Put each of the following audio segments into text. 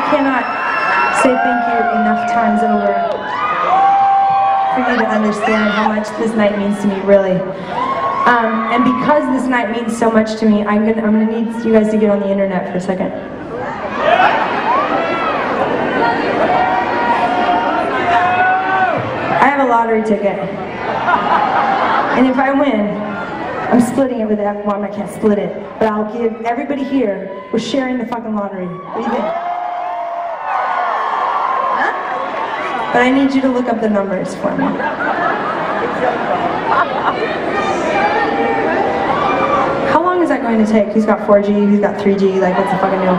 I cannot say thank you enough times over for you to understand how much this night means to me, really. Um, and because this night means so much to me, I'm gonna, I'm gonna need you guys to get on the internet for a second. I have a lottery ticket. And if I win, I'm splitting it with. Well, I can't split it, but I'll give everybody here. We're sharing the fucking lottery. What do you think? But I need you to look up the numbers for me. How long is that going to take? Who's got 4G? Who's got 3G? Like, what's the fucking deal?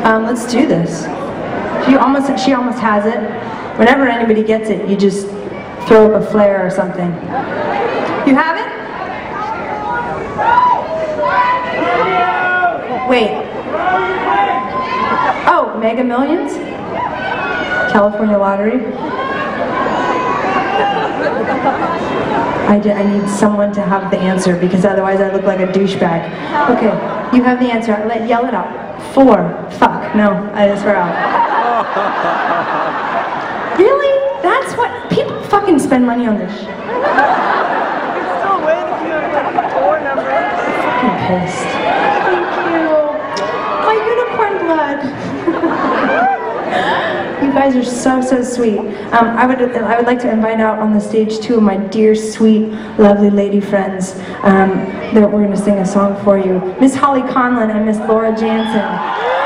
um, let's do this. She almost, she almost has it. Whenever anybody gets it, you just throw up a flare or something. You have it? Wait. Mega Millions? California Lottery? I, d- I need someone to have the answer because otherwise I look like a douchebag. Okay, you have the answer. Let yell it out. Four. Fuck. No, I just swear out. Really? That's what people fucking spend money on this shit. Still waiting for you to get the four number. I'm pissed. Thank you. My unicorn blood. You guys are so so sweet. Um, I would I would like to invite out on the stage two of my dear, sweet, lovely lady friends. Um, that we're going to sing a song for you. Miss Holly Conlan and Miss Laura Jansen.